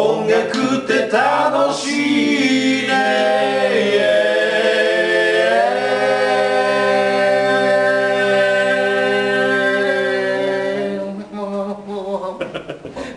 音楽って楽しいね。